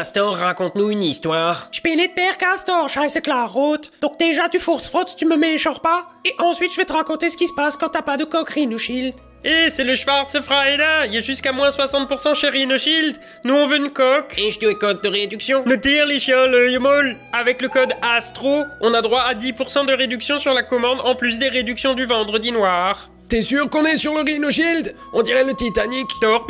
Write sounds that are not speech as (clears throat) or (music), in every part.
Castor, raconte-nous une histoire. Je bin nicht Père Castor, scheiße klar rot. Donc déjà tu forces frottes, tu me mets pas. Et ensuite je vais te raconter ce qui se passe quand t'as pas de coq Rhino Shield. Eh, c'est le Schwarzfreider Il y a jusqu'à moins 60% chez Rhino Shield Nous on veut une coque Et je te code de réduction Le tir, les chiens, le yomol Avec le code ASTRO, on a droit à 10% de réduction sur la commande en plus des réductions du vendredi noir. T'es sûr qu'on est sur le Rhino Shield? On dirait le Titanic. Thor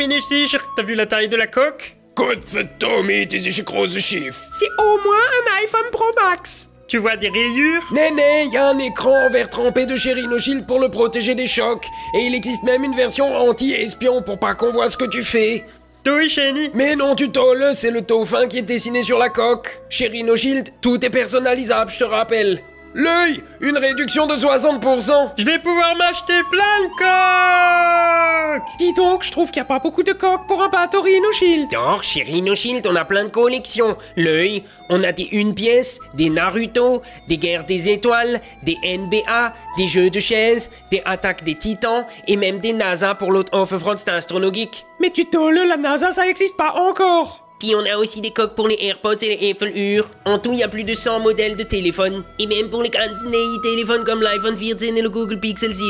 t'as vu la taille de la coque? Gott Tommy, tes grosse chiffre. C'est au moins un iPhone Pro Max tu vois des rayures? Néné, il y a un écran en verre trempé de chez Shield pour le protéger des chocs. Et il existe même une version anti-espion pour pas qu'on voit ce que tu fais. Toi, Chéni Mais non, tu tolles, c'est le fin qui est dessiné sur la coque. Chez Shield, tout est personnalisable, je te rappelle. L'œil Une réduction de 60% Je vais pouvoir m'acheter plein de coques. Dis donc, je trouve qu'il n'y a pas beaucoup de coques pour un bateau Rhino Shield Non, chez Rhino Shield, on a plein de collections. L'œil, on a des une pièce, des Naruto, des guerres des étoiles, des NBA, des jeux de chaises, des attaques des titans et même des NASA pour l'autre. Off-Front Astrono Geek. Mais tu tolles, la NASA ça n'existe pas encore puis on a aussi des coques pour les AirPods et les Apple Ur. En tout, il y a plus de 100 modèles de téléphones. Et même pour les ganzen téléphones comme l'iPhone 14 et le Google Pixel 7.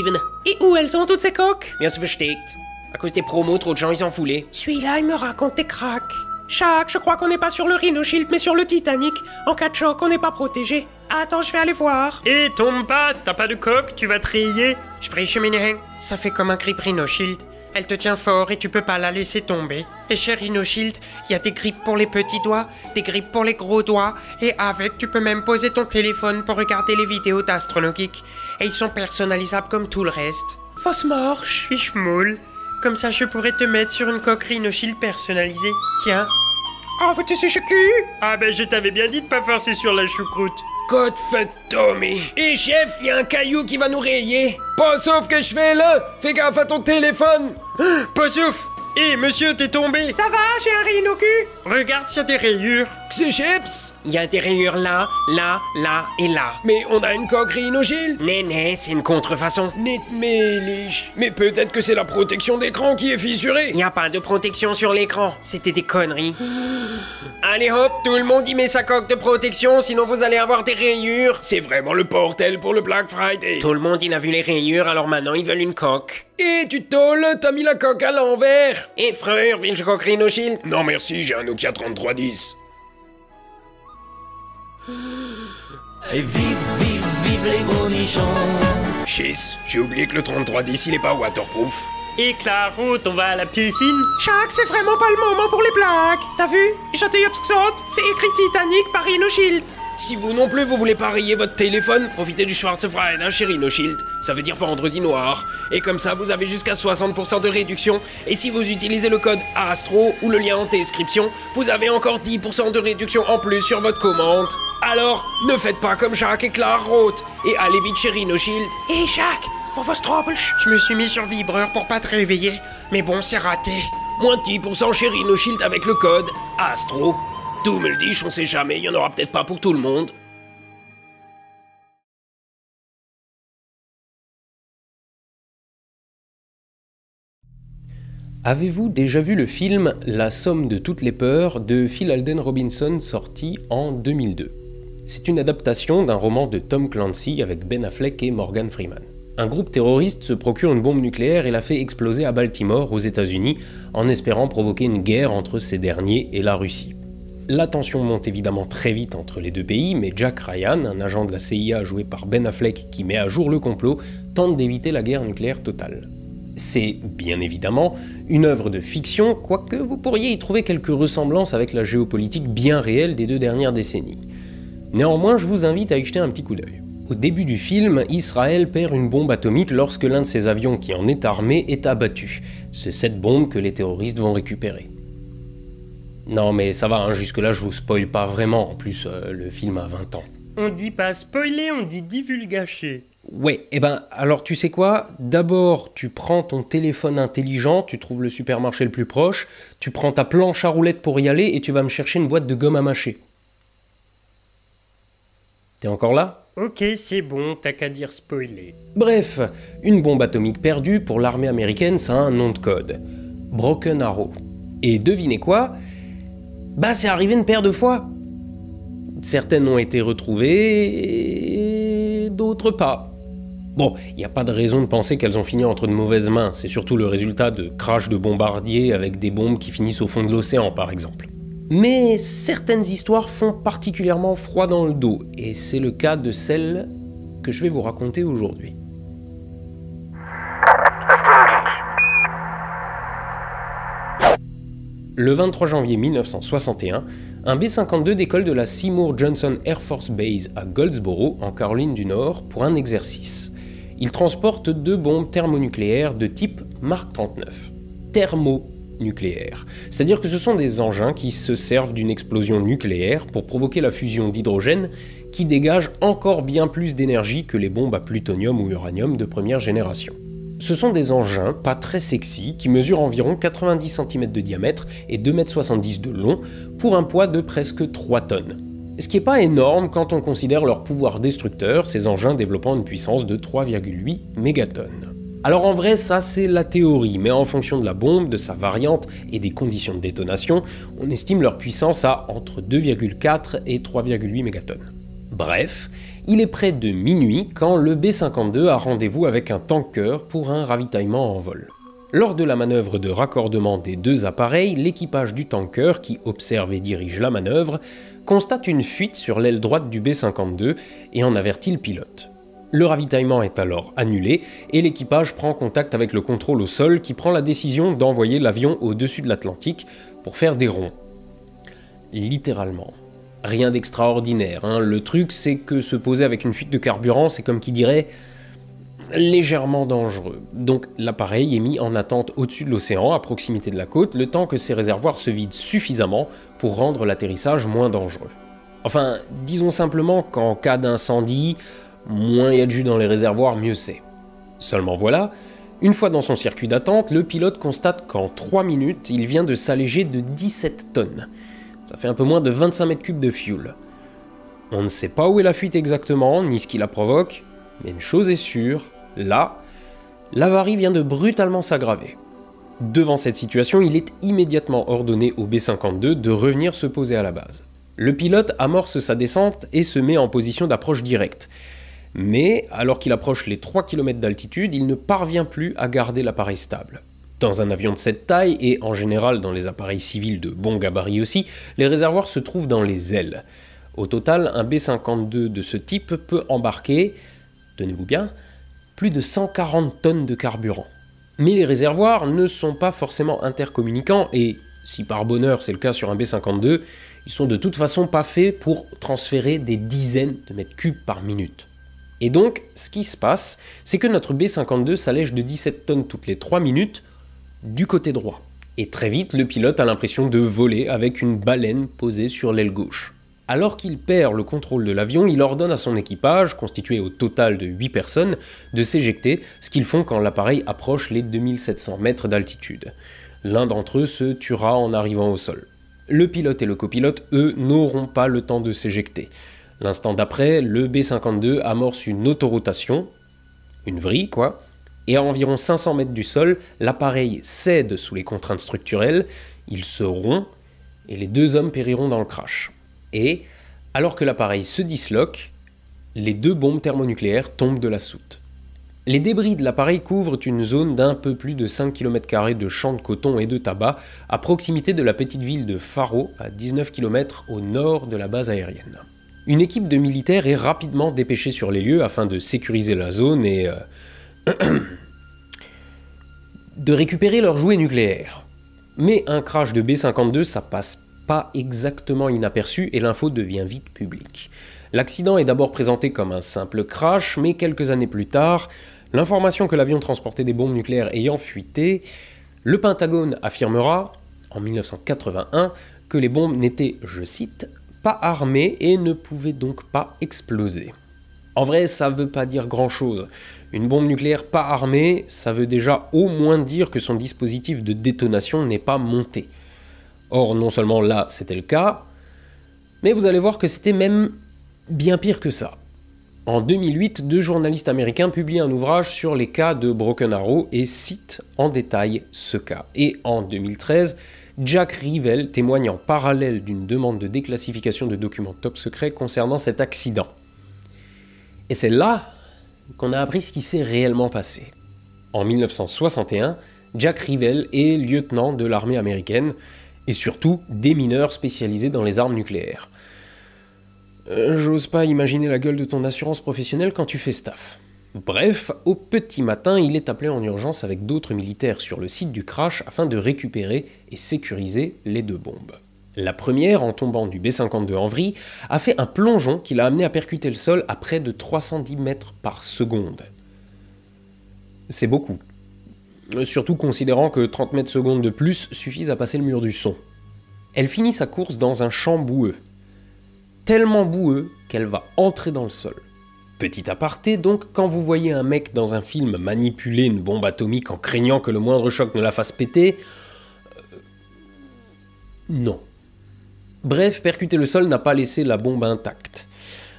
Et où elles sont toutes ces coques? Bien sûr, versteckt. À cause des promos, trop de gens ils s'en foulaient. Celui-là, il me raconte des cracks. Chaque, je crois qu'on n'est pas sur le Rhino Shield, mais sur le Titanic. En cas de choc, on n'est pas protégé. Attends, je vais aller voir. Et tombe pas, t'as pas de coque, tu vas trier? Je prie. Ça fait comme un grip Rhino Shield. Elle te tient fort et tu peux pas la laisser tomber. Et chez Rhino Shield, il y a des grippes pour les petits doigts, des grippes pour les gros doigts, et avec, tu peux même poser ton téléphone pour regarder les vidéos d'Astronogeek. Et ils sont personnalisables comme tout le reste. Fausse moule. Comme ça, je pourrais te mettre sur une coque Rhino Shield personnalisée. Tiens. Oh, faut-tu sécher cul? Ah ben, je t'avais bien dit de pas forcer sur la choucroute. Code fait Tommy. Et chef, il y a un caillou qui va nous rayer. Pas sauf que je fais là. Fais gaffe à ton téléphone. (gasps) Pas sauf. Hé, monsieur, t'es tombé. Ça va, j'ai un rhino cul. Regarde a des rayures. C'est chips il y a des rayures là, là, là et là. Mais on a une coque Rhinogile Néné, c'est une contrefaçon. Net mais Mais peut-être que c'est la protection d'écran qui est fissurée. Il n'y a pas de protection sur l'écran. C'était des conneries. (gasps) Allez hop, tout le monde y met sa coque de protection, sinon vous allez avoir des rayures. C'est vraiment le portel pour le Black Friday. Tout le monde il a vu les rayures, alors maintenant ils veulent une coque. Et tu tolles, t'as mis la coque à l'envers. Et frère, viens coque Shield Non merci, j'ai un Nokia 3310. Et vive, vive, vive les gros nichons Chiss, j'ai oublié que le 3310 il est pas waterproof. Et route, on va à la piscine Chac, c'est vraiment pas le moment pour les blagues T'as vu? J'étais c'est écrit Titanic par Rhino Shield si vous non plus vous voulez pas rayer votre téléphone, profitez du Schwarzfried chez Rhino Shield. Ça veut dire vendredi noir. Et comme ça, vous avez jusqu'à 60% de réduction. Et si vous utilisez le code ASTRO ou le lien en description, vous avez encore 10% de réduction en plus sur votre commande. Alors, ne faites pas comme Jacques et Claire Roth et allez vite chez Rhino Shield. Hé Jacques, faut Je me suis mis sur vibreur pour pas te réveiller, mais bon, c'est raté. Moins de 10% chez Rhino Shield avec le code ASTRO. Tout me le dit, on sait jamais, il y en aura peut-être pas pour tout le monde. Avez-vous déjà vu le film La somme de toutes les peurs de Phil Alden Robinson sorti en 2002 C'est une adaptation d'un roman de Tom Clancy avec Ben Affleck et Morgan Freeman. Un groupe terroriste se procure une bombe nucléaire et la fait exploser à Baltimore, aux États-Unis, en espérant provoquer une guerre entre ces derniers et la Russie. La tension monte évidemment très vite entre les deux pays, mais Jack Ryan, un agent de la CIA joué par Ben Affleck qui met à jour le complot, tente d'éviter la guerre nucléaire totale. C'est bien évidemment une œuvre de fiction, quoique vous pourriez y trouver quelques ressemblances avec la géopolitique bien réelle des deux dernières décennies. Néanmoins, je vous invite à y jeter un petit coup d'œil. Au début du film, Israël perd une bombe atomique lorsque l'un de ses avions qui en est armé est abattu. C'est cette bombe que les terroristes vont récupérer. Non mais ça va, hein, jusque-là je vous spoil pas vraiment, en plus euh, le film a 20 ans. On dit pas spoiler, on dit divulgacher. Ouais, et eh ben alors tu sais quoi? D'abord tu prends ton téléphone intelligent, tu trouves le supermarché le plus proche, tu prends ta planche à roulettes pour y aller et tu vas me chercher une boîte de gomme à mâcher. T'es encore là? Ok, c'est bon, t'as qu'à dire spoiler. Bref, une bombe atomique perdue pour l'armée américaine, ça a un nom de code. Broken Arrow. Et devinez quoi? Bah c'est arrivé une paire de fois. Certaines ont été retrouvées et d'autres pas. Bon, il n'y a pas de raison de penser qu'elles ont fini entre de mauvaises mains, c'est surtout le résultat de crash de bombardiers avec des bombes qui finissent au fond de l'océan par exemple. Mais certaines histoires font particulièrement froid dans le dos, et c'est le cas de celle que je vais vous raconter aujourd'hui. Le 23 janvier 1961, un B-52 décolle de la Seymour Johnson Air Force Base à Goldsboro, en Caroline du Nord, pour un exercice. Il transporte deux bombes thermonucléaires de type Mark 39. Thermonucléaires. C'est-à-dire que ce sont des engins qui se servent d'une explosion nucléaire pour provoquer la fusion d'hydrogène qui dégage encore bien plus d'énergie que les bombes à plutonium ou uranium de première génération. Ce sont des engins pas très sexy qui mesurent environ 90 cm de diamètre et 2,70 m de long pour un poids de presque 3 tonnes. Ce qui n'est pas énorme quand on considère leur pouvoir destructeur, ces engins développant une puissance de 3,8 mégatonnes. Alors en vrai, ça c'est la théorie, mais en fonction de la bombe, de sa variante et des conditions de détonation, on estime leur puissance à entre 2,4 et 3,8 mégatonnes. Bref, il est près de minuit quand le B-52 a rendez-vous avec un tanker pour un ravitaillement en vol. Lors de la manœuvre de raccordement des deux appareils, l'équipage du tanker, qui observe et dirige la manœuvre, constate une fuite sur l'aile droite du B-52 et en avertit le pilote. Le ravitaillement est alors annulé et l'équipage prend contact avec le contrôle au sol qui prend la décision d'envoyer l'avion au-dessus de l'Atlantique pour faire des ronds. Littéralement. Rien d'extraordinaire. Hein. Le truc, c'est que se poser avec une fuite de carburant, c'est comme qui dirait légèrement dangereux. Donc l'appareil est mis en attente au-dessus de l'océan, à proximité de la côte, le temps que ses réservoirs se vident suffisamment pour rendre l'atterrissage moins dangereux. Enfin, disons simplement qu'en cas d'incendie, moins il y a de jus dans les réservoirs, mieux c'est. Seulement voilà, une fois dans son circuit d'attente, le pilote constate qu'en 3 minutes, il vient de s'alléger de 17 tonnes. Ça fait un peu moins de 25 mètres cubes de fuel. On ne sait pas où est la fuite exactement, ni ce qui la provoque, mais une chose est sûre, là, l'avarie vient de brutalement s'aggraver. Devant cette situation, il est immédiatement ordonné au B-52 de revenir se poser à la base. Le pilote amorce sa descente et se met en position d'approche directe. Mais alors qu'il approche les 3 km d'altitude, il ne parvient plus à garder l'appareil stable. Dans un avion de cette taille, et en général dans les appareils civils de bon gabarit aussi, les réservoirs se trouvent dans les ailes. Au total, un B-52 de ce type peut embarquer, tenez-vous bien, plus de 140 tonnes de carburant. Mais les réservoirs ne sont pas forcément intercommunicants et, si par bonheur c'est le cas sur un B-52, ils sont de toute façon pas faits pour transférer des dizaines de mètres cubes par minute. Et donc, ce qui se passe, c'est que notre B-52 s'allège de 17 tonnes toutes les 3 minutes, du côté droit. Et très vite, le pilote a l'impression de voler avec une baleine posée sur l'aile gauche. Alors qu'il perd le contrôle de l'avion, il ordonne à son équipage, constitué au total de 8 personnes, de s'éjecter, ce qu'ils font quand l'appareil approche les 2700 mètres d'altitude. L'un d'entre eux se tuera en arrivant au sol. Le pilote et le copilote, eux, n'auront pas le temps de s'éjecter. L'instant d'après, le B-52 amorce une autorotation, une vrille quoi, et à environ 500 mètres du sol, l'appareil cède sous les contraintes structurelles, il se rompt, et les deux hommes périront dans le crash. Et, alors que l'appareil se disloque, les deux bombes thermonucléaires tombent de la soute. Les débris de l'appareil couvrent une zone d'un peu plus de 5 km de champs de coton et de tabac à proximité de la petite ville de Faro, à 19 km au nord de la base aérienne. Une équipe de militaires est rapidement dépêchée sur les lieux afin de sécuriser la zone et euh, (clears throat) de récupérer leurs jouets nucléaires. Mais un crash de B-52, ça passe pas exactement inaperçu et l'info devient vite publique. L'accident est d'abord présenté comme un simple crash, mais quelques années plus tard, l'information que l'avion transportait des bombes nucléaires ayant fuité, le Pentagone affirmera, en 1981, que les bombes n'étaient, je cite, pas armées et ne pouvaient donc pas exploser. En vrai, ça veut pas dire grand chose. Une bombe nucléaire pas armée, ça veut déjà au moins dire que son dispositif de détonation n'est pas monté. Or, non seulement là c'était le cas, mais vous allez voir que c'était même bien pire que ça. En 2008, deux journalistes américains publient un ouvrage sur les cas de Broken Arrow et citent en détail ce cas. Et en 2013, Jack Rivel témoigne en parallèle d'une demande de déclassification de documents top secrets concernant cet accident. Et c'est là qu'on a appris ce qui s'est réellement passé. En 1961, Jack Rivel est lieutenant de l'armée américaine et surtout démineur spécialisé dans les armes nucléaires. Euh, J'ose pas imaginer la gueule de ton assurance professionnelle quand tu fais staff. Bref, au petit matin, il est appelé en urgence avec d'autres militaires sur le site du crash afin de récupérer et sécuriser les deux bombes. La première, en tombant du B-52 en vrille, a fait un plongeon qui l'a amené à percuter le sol à près de 310 mètres par seconde. C'est beaucoup. Surtout considérant que 30 mètres secondes de plus suffisent à passer le mur du son. Elle finit sa course dans un champ boueux. Tellement boueux qu'elle va entrer dans le sol. Petit aparté, donc, quand vous voyez un mec dans un film manipuler une bombe atomique en craignant que le moindre choc ne la fasse péter. euh, non. Bref, percuter le sol n'a pas laissé la bombe intacte.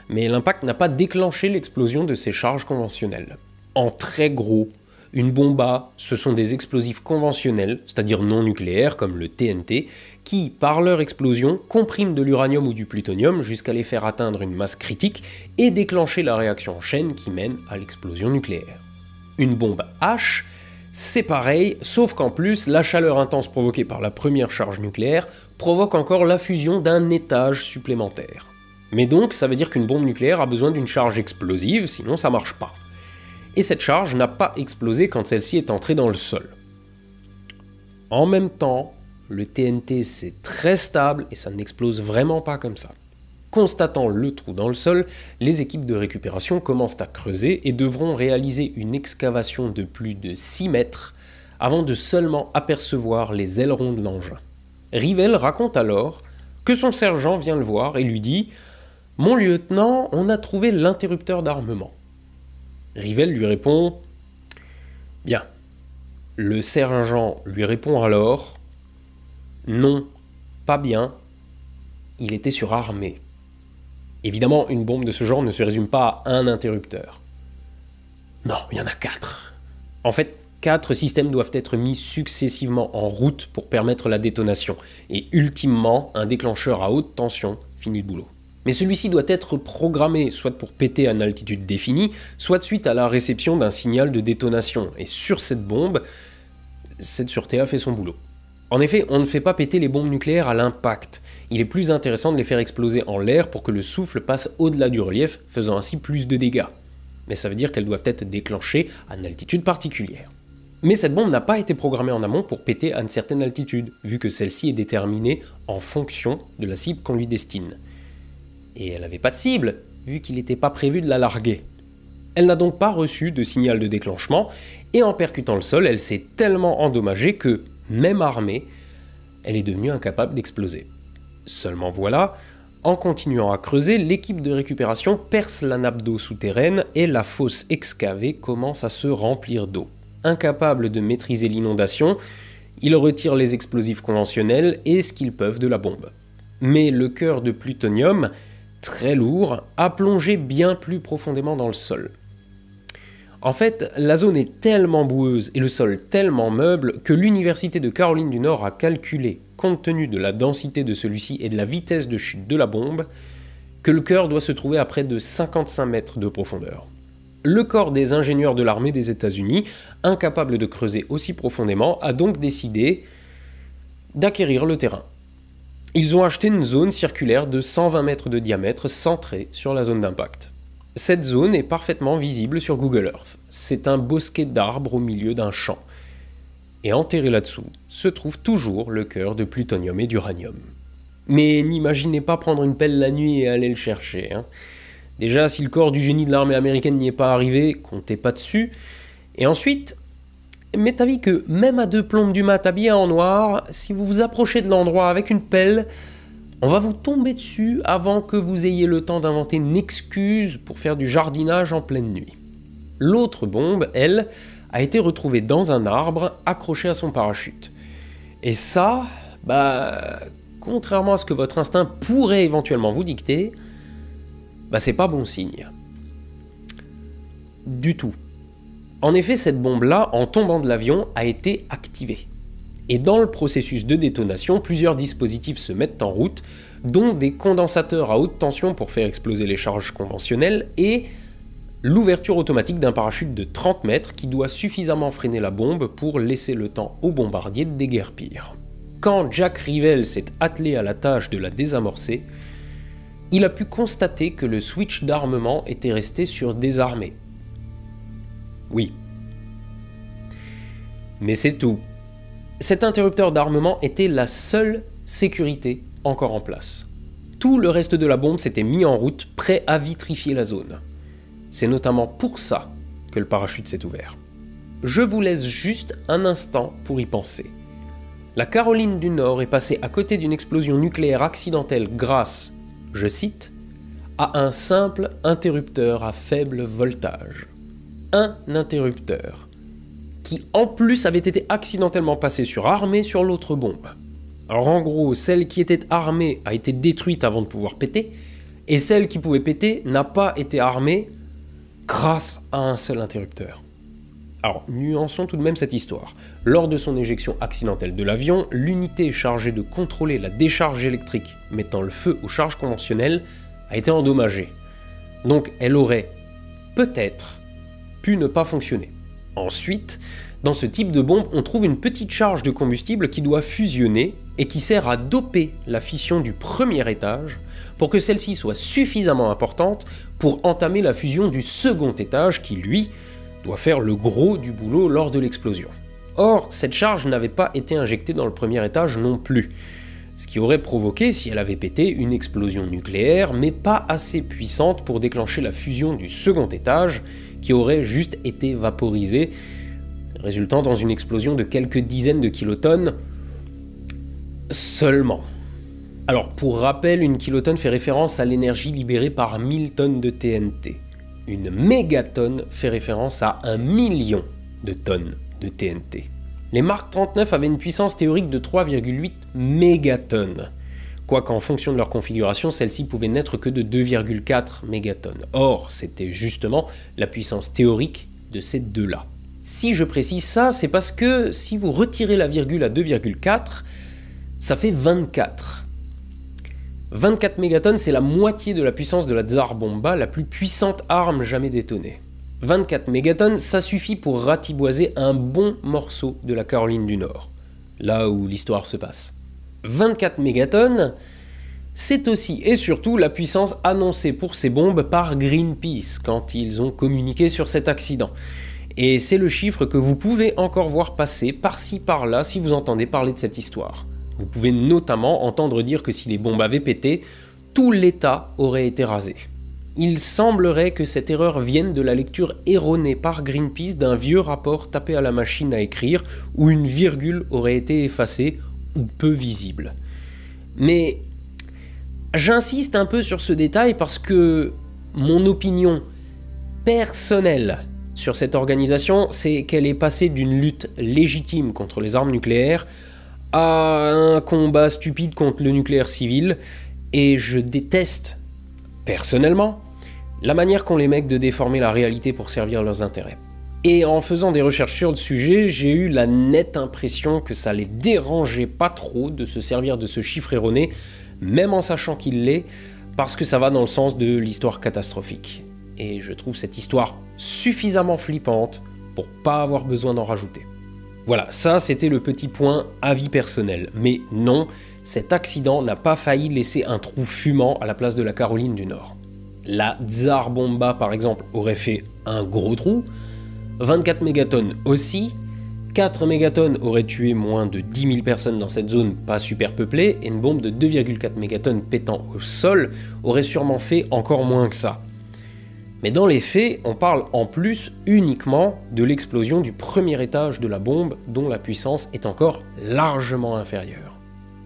Mais l'impact n'a pas déclenché l'explosion de ces charges conventionnelles. En très gros, une bombe A, ce sont des explosifs conventionnels, c'est-à-dire non nucléaires comme le TNT, qui, par leur explosion, compriment de l'uranium ou du plutonium jusqu'à les faire atteindre une masse critique et déclencher la réaction en chaîne qui mène à l'explosion nucléaire. Une bombe H, c'est pareil, sauf qu'en plus, la chaleur intense provoquée par la première charge nucléaire provoque encore la fusion d'un étage supplémentaire. Mais donc, ça veut dire qu'une bombe nucléaire a besoin d'une charge explosive, sinon ça marche pas. Et cette charge n'a pas explosé quand celle-ci est entrée dans le sol. En même temps, le TNT c'est très stable et ça n'explose vraiment pas comme ça. Constatant le trou dans le sol, les équipes de récupération commencent à creuser et devront réaliser une excavation de plus de 6 mètres avant de seulement apercevoir les ailerons de l'engin. Rivel raconte alors que son sergent vient le voir et lui dit Mon lieutenant, on a trouvé l'interrupteur d'armement. Rivel lui répond Bien. Le sergent lui répond alors Non, pas bien. Il était surarmé. Évidemment, une bombe de ce genre ne se résume pas à un interrupteur. Non, il y en a quatre. En fait, quatre systèmes doivent être mis successivement en route pour permettre la détonation, et ultimement, un déclencheur à haute tension finit le boulot. Mais celui-ci doit être programmé soit pour péter à une altitude définie, soit suite à la réception d'un signal de détonation. Et sur cette bombe, cette sûreté a fait son boulot. En effet, on ne fait pas péter les bombes nucléaires à l'impact. Il est plus intéressant de les faire exploser en l'air pour que le souffle passe au-delà du relief, faisant ainsi plus de dégâts. Mais ça veut dire qu'elles doivent être déclenchées à une altitude particulière. Mais cette bombe n'a pas été programmée en amont pour péter à une certaine altitude, vu que celle-ci est déterminée en fonction de la cible qu'on lui destine. Et elle n'avait pas de cible, vu qu'il n'était pas prévu de la larguer. Elle n'a donc pas reçu de signal de déclenchement, et en percutant le sol, elle s'est tellement endommagée que, même armée, elle est devenue incapable d'exploser. Seulement voilà, en continuant à creuser, l'équipe de récupération perce la nappe d'eau souterraine et la fosse excavée commence à se remplir d'eau. Incapable de maîtriser l'inondation, ils retirent les explosifs conventionnels et ce qu'ils peuvent de la bombe. Mais le cœur de plutonium, très lourd, a plongé bien plus profondément dans le sol. En fait, la zone est tellement boueuse et le sol tellement meuble que l'Université de Caroline du Nord a calculé, compte tenu de la densité de celui-ci et de la vitesse de chute de la bombe, que le cœur doit se trouver à près de 55 mètres de profondeur. Le corps des ingénieurs de l'armée des États-Unis, incapable de creuser aussi profondément, a donc décidé d'acquérir le terrain. Ils ont acheté une zone circulaire de 120 mètres de diamètre centrée sur la zone d'impact. Cette zone est parfaitement visible sur Google Earth. C'est un bosquet d'arbres au milieu d'un champ. Et enterré là-dessous se trouve toujours le cœur de plutonium et d'uranium. Mais n'imaginez pas prendre une pelle la nuit et aller le chercher. hein. Déjà, si le corps du génie de l'armée américaine n'y est pas arrivé, comptez pas dessus. Et ensuite, m'est avis que même à deux plombes du mat habillées en noir, si vous vous approchez de l'endroit avec une pelle, on va vous tomber dessus avant que vous ayez le temps d'inventer une excuse pour faire du jardinage en pleine nuit. L'autre bombe, elle, a été retrouvée dans un arbre accrochée à son parachute. Et ça, bah, contrairement à ce que votre instinct pourrait éventuellement vous dicter, bah c'est pas bon signe. Du tout. En effet, cette bombe-là, en tombant de l'avion, a été activée. Et dans le processus de détonation, plusieurs dispositifs se mettent en route, dont des condensateurs à haute tension pour faire exploser les charges conventionnelles et l'ouverture automatique d'un parachute de 30 mètres qui doit suffisamment freiner la bombe pour laisser le temps au bombardier de déguerpir. Quand Jack Rivel s'est attelé à la tâche de la désamorcer, il a pu constater que le switch d'armement était resté sur désarmé. Oui. Mais c'est tout. Cet interrupteur d'armement était la seule sécurité encore en place. Tout le reste de la bombe s'était mis en route, prêt à vitrifier la zone. C'est notamment pour ça que le parachute s'est ouvert. Je vous laisse juste un instant pour y penser. La Caroline du Nord est passée à côté d'une explosion nucléaire accidentelle grâce, je cite, à un simple interrupteur à faible voltage. Un interrupteur qui en plus avait été accidentellement passé sur armée sur l'autre bombe. Alors en gros, celle qui était armée a été détruite avant de pouvoir péter, et celle qui pouvait péter n'a pas été armée grâce à un seul interrupteur. Alors, nuançons tout de même cette histoire. Lors de son éjection accidentelle de l'avion, l'unité chargée de contrôler la décharge électrique mettant le feu aux charges conventionnelles a été endommagée. Donc elle aurait peut-être pu ne pas fonctionner. Ensuite, dans ce type de bombe, on trouve une petite charge de combustible qui doit fusionner et qui sert à doper la fission du premier étage pour que celle-ci soit suffisamment importante pour entamer la fusion du second étage qui, lui, doit faire le gros du boulot lors de l'explosion. Or, cette charge n'avait pas été injectée dans le premier étage non plus, ce qui aurait provoqué, si elle avait pété, une explosion nucléaire, mais pas assez puissante pour déclencher la fusion du second étage, qui aurait juste été vaporisée, résultant dans une explosion de quelques dizaines de kilotonnes seulement. Alors pour rappel, une kilotonne fait référence à l'énergie libérée par 1000 tonnes de TNT. Une mégatonne fait référence à un million de tonnes de TNT. Les Mark 39 avaient une puissance théorique de 3,8 mégatonnes, quoiqu'en fonction de leur configuration, celle-ci pouvait n'être que de 2,4 mégatonnes. Or, c'était justement la puissance théorique de ces deux-là. Si je précise ça, c'est parce que si vous retirez la virgule à 2,4, ça fait 24. 24 mégatonnes, c'est la moitié de la puissance de la Tsar Bomba, la plus puissante arme jamais détonée. 24 mégatonnes, ça suffit pour ratiboiser un bon morceau de la Caroline du Nord, là où l'histoire se passe. 24 mégatonnes, c'est aussi et surtout la puissance annoncée pour ces bombes par Greenpeace quand ils ont communiqué sur cet accident. Et c'est le chiffre que vous pouvez encore voir passer par-ci par-là si vous entendez parler de cette histoire. Vous pouvez notamment entendre dire que si les bombes avaient pété, tout l'État aurait été rasé. Il semblerait que cette erreur vienne de la lecture erronée par Greenpeace d'un vieux rapport tapé à la machine à écrire où une virgule aurait été effacée ou peu visible. Mais j'insiste un peu sur ce détail parce que mon opinion personnelle sur cette organisation, c'est qu'elle est passée d'une lutte légitime contre les armes nucléaires à un combat stupide contre le nucléaire civil, et je déteste personnellement, la manière qu'ont les mecs de déformer la réalité pour servir leurs intérêts. Et en faisant des recherches sur le sujet, j'ai eu la nette impression que ça les dérangeait pas trop de se servir de ce chiffre erroné, même en sachant qu'il l'est, parce que ça va dans le sens de l'histoire catastrophique. Et je trouve cette histoire suffisamment flippante pour pas avoir besoin d'en rajouter. Voilà, ça c'était le petit point avis personnel. Mais non, cet accident n'a pas failli laisser un trou fumant à la place de la Caroline du Nord. La Tsar Bomba, par exemple, aurait fait un gros trou, 24 mégatonnes aussi, 4 mégatonnes auraient tué moins de 10 000 personnes dans cette zone pas super peuplée, et une bombe de 2,4 mégatonnes pétant au sol aurait sûrement fait encore moins que ça. Mais dans les faits, on parle en plus uniquement de l'explosion du premier étage de la bombe dont la puissance est encore largement inférieure.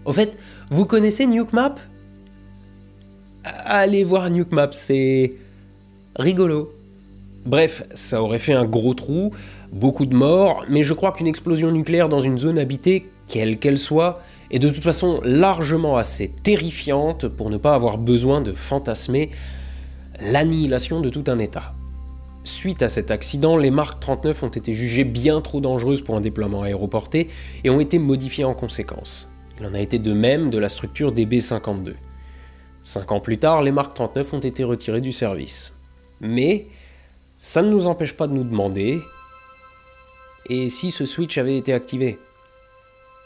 Au fait, vous connaissez NukeMap Allez voir NukeMap, c'est rigolo. Bref, ça aurait fait un gros trou, beaucoup de morts, mais je crois qu'une explosion nucléaire dans une zone habitée, quelle qu'elle soit, est de toute façon largement assez terrifiante pour ne pas avoir besoin de fantasmer l'annihilation de tout un État. Suite à cet accident, les Mark 39 ont été jugées bien trop dangereuses pour un déploiement aéroporté et ont été modifiées en conséquence. Il en a été de même de la structure des B-52. Cinq ans plus tard, les Mark 39 ont été retirées du service. Mais ça ne nous empêche pas de nous demander et si ce switch avait été activé?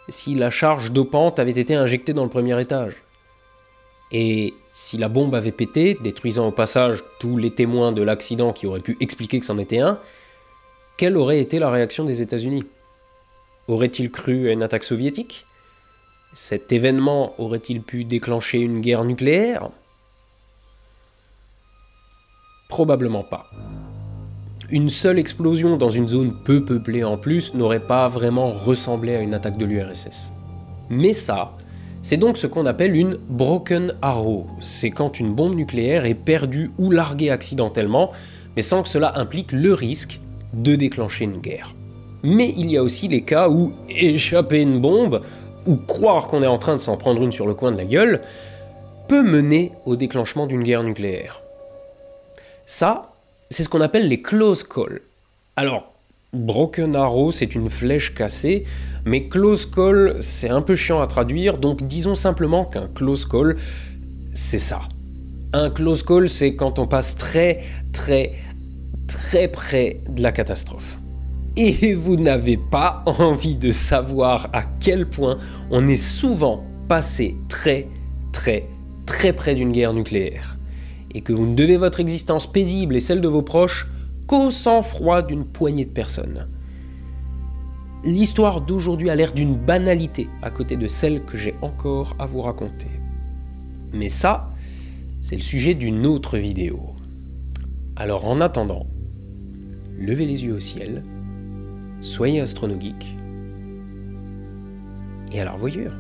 Si la charge dopante avait été injectée dans le premier étage? Et si la bombe avait pété, détruisant au passage tous les témoins de l'accident qui auraient pu expliquer que c'en était un, quelle aurait été la réaction des États-Unis? Aurait-il cru à une attaque soviétique? Cet événement aurait-il pu déclencher une guerre nucléaire? Probablement pas une seule explosion dans une zone peu peuplée en plus n'aurait pas vraiment ressemblé à une attaque de l'URSS. Mais ça, c'est donc ce qu'on appelle une broken arrow. C'est quand une bombe nucléaire est perdue ou larguée accidentellement, mais sans que cela implique le risque de déclencher une guerre. Mais il y a aussi les cas où échapper une bombe, ou croire qu'on est en train de s'en prendre une sur le coin de la gueule, peut mener au déclenchement d'une guerre nucléaire. Ça, c'est ce qu'on appelle les close calls. Alors, broken arrow, c'est une flèche cassée, mais close call, c'est un peu chiant à traduire, donc disons simplement qu'un close call, c'est ça. Un close call, c'est quand on passe très, très, très près de la catastrophe. Et vous n'avez pas envie de savoir à quel point on est souvent passé très, très, très près d'une guerre nucléaire et que vous ne devez votre existence paisible et celle de vos proches qu'au sang-froid d'une poignée de personnes. L'histoire d'aujourd'hui a l'air d'une banalité à côté de celle que j'ai encore à vous raconter. Mais ça, c'est le sujet d'une autre vidéo. Alors en attendant, levez les yeux au ciel, soyez astronogeek, et à la revoyure.